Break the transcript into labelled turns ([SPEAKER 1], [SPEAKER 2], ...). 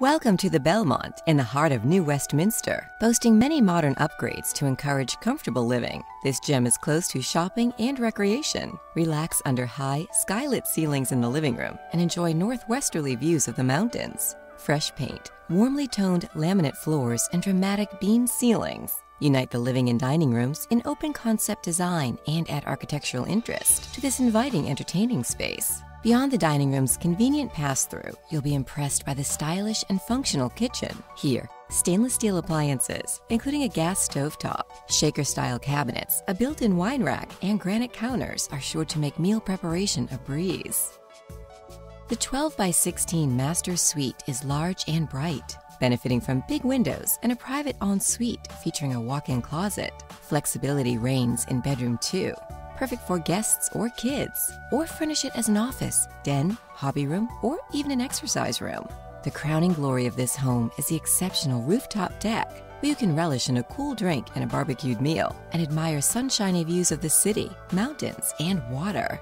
[SPEAKER 1] Welcome to the Belmont in the heart of New Westminster, boasting many modern upgrades to encourage comfortable living. This gem is close to shopping and recreation. Relax under high, skylit ceilings in the living room and enjoy northwesterly views of the mountains. Fresh paint, warmly toned laminate floors, and dramatic beam ceilings unite the living and dining rooms in open concept design and add architectural interest to this inviting entertaining space. Beyond the dining room's convenient pass through, you'll be impressed by the stylish and functional kitchen. Here, stainless steel appliances, including a gas stove top, shaker style cabinets, a built in wine rack, and granite counters, are sure to make meal preparation a breeze. The 12 by 16 master suite is large and bright, benefiting from big windows and a private ensuite featuring a walk in closet. Flexibility reigns in bedroom 2 perfect for guests or kids, or furnish it as an office, den, hobby room, or even an exercise room. The crowning glory of this home is the exceptional rooftop deck, where you can relish in a cool drink and a barbecued meal and admire sunshiny views of the city, mountains, and water.